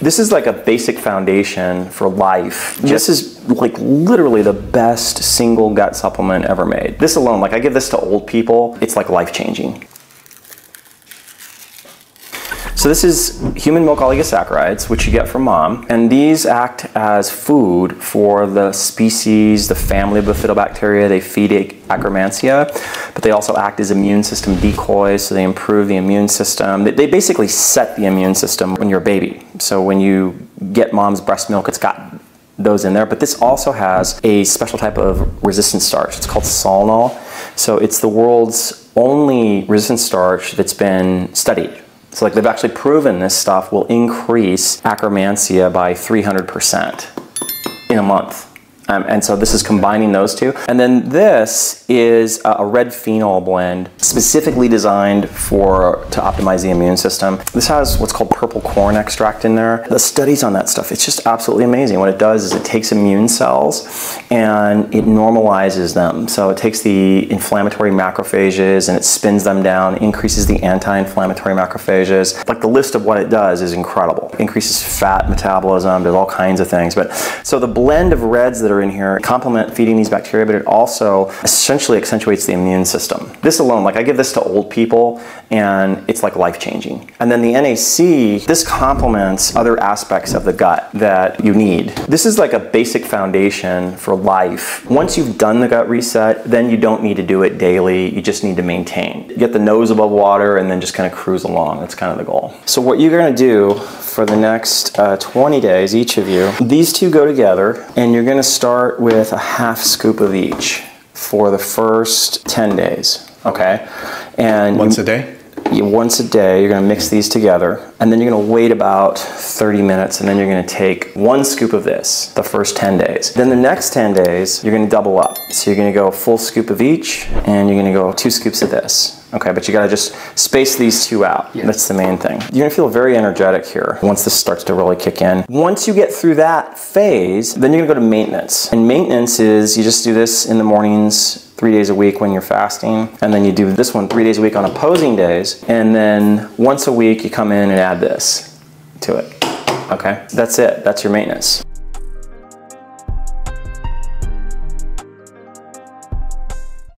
This is like a basic foundation for life. This is like literally the best single gut supplement ever made. This alone, like I give this to old people, it's like life changing. So this is human milk oligosaccharides, which you get from mom, and these act as food for the species, the family of bifidobacteria. They feed Akkermansia, but they also act as immune system decoys, so they improve the immune system. They basically set the immune system when you're a baby. So when you get mom's breast milk, it's got those in there, but this also has a special type of resistant starch. It's called Solnul. So it's the world's only resistant starch that's been studied so like they've actually proven this stuff will increase Akkermansia by 300% in a month. Um, and so this is combining those two. And then this is a red phenol blend specifically designed for to optimize the immune system. This has what's called purple corn extract in there. The studies on that stuff, it's just absolutely amazing. What it does is it takes immune cells and it normalizes them. So it takes the inflammatory macrophages and it spins them down, increases the anti-inflammatory macrophages. Like the list of what it does is incredible. increases fat metabolism, does all kinds of things. But so the blend of reds that are in here complement feeding these bacteria, but it also essentially accentuates the immune system. This alone, like I give this to old people and it's like life changing. And then the NAC, this complements other aspects of the gut that you need. This is like a basic foundation for life. Once you've done the gut reset, then you don't need to do it daily. You just need to maintain. Get the nose above water and then just kind of cruise along. That's kind of the goal. So what you're gonna do for the next uh, 20 days, each of you, these two go together and you're gonna start start with a half scoop of each for the first 10 days, okay? And once a day? You, once a day, you're gonna mix these together, and then you're gonna wait about 30 minutes, and then you're gonna take one scoop of this the first 10 days. Then the next 10 days, you're gonna double up. So you're gonna go a full scoop of each, and you're gonna go two scoops of this. Okay, but you gotta just space these two out. Yes. That's the main thing. You're gonna feel very energetic here once this starts to really kick in. Once you get through that phase, then you're gonna go to maintenance. And maintenance is you just do this in the mornings, three days a week when you're fasting, and then you do this one three days a week on opposing days, and then once a week you come in and add this to it. Okay, that's it, that's your maintenance.